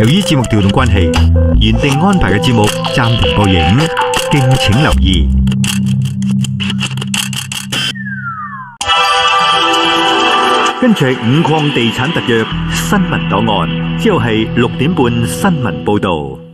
由于节目调动关系，原定安排嘅节目暂停播映，敬请留意。跟住五矿地产特约新闻档案，之后系六点半新闻报道。